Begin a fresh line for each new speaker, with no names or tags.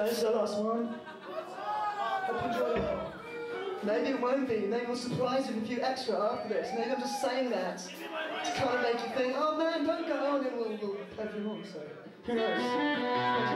That's the last one. Maybe it won't be. Maybe we'll surprise you with a few extra after this. Maybe I'm just saying that to kind of make you think, oh man, don't go on, and we'll, we'll have you on. So, who knows?